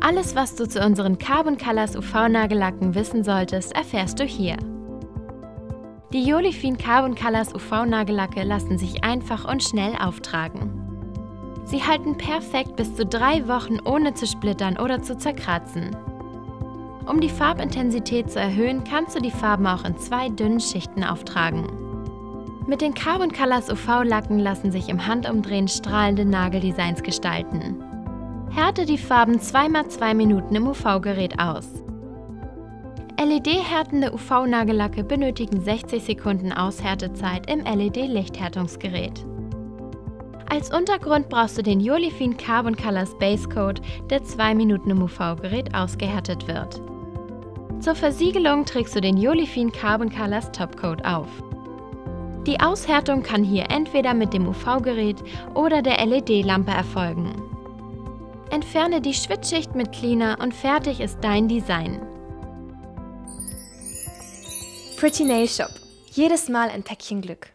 Alles, was du zu unseren Carbon Colors UV-Nagellacken wissen solltest, erfährst du hier. Die Jolifin Carbon Colors UV-Nagellacke lassen sich einfach und schnell auftragen. Sie halten perfekt bis zu drei Wochen ohne zu splittern oder zu zerkratzen. Um die Farbintensität zu erhöhen, kannst du die Farben auch in zwei dünnen Schichten auftragen. Mit den Carbon Colors UV-Lacken lassen sich im Handumdrehen strahlende Nageldesigns gestalten. Härte die Farben 2x2 Minuten im UV-Gerät aus. LED-härtende UV-Nagellacke benötigen 60 Sekunden Aushärtezeit im LED-Lichthärtungsgerät. Als Untergrund brauchst du den Jolifin Carbon Colors Base Coat, der 2 Minuten im UV-Gerät ausgehärtet wird. Zur Versiegelung trägst du den Jolifin Carbon Colors Top Coat auf. Die Aushärtung kann hier entweder mit dem UV-Gerät oder der LED-Lampe erfolgen. Entferne die Schwitzschicht mit Cleaner und fertig ist dein Design. Pretty Nail Shop. Jedes Mal ein Päckchen Glück.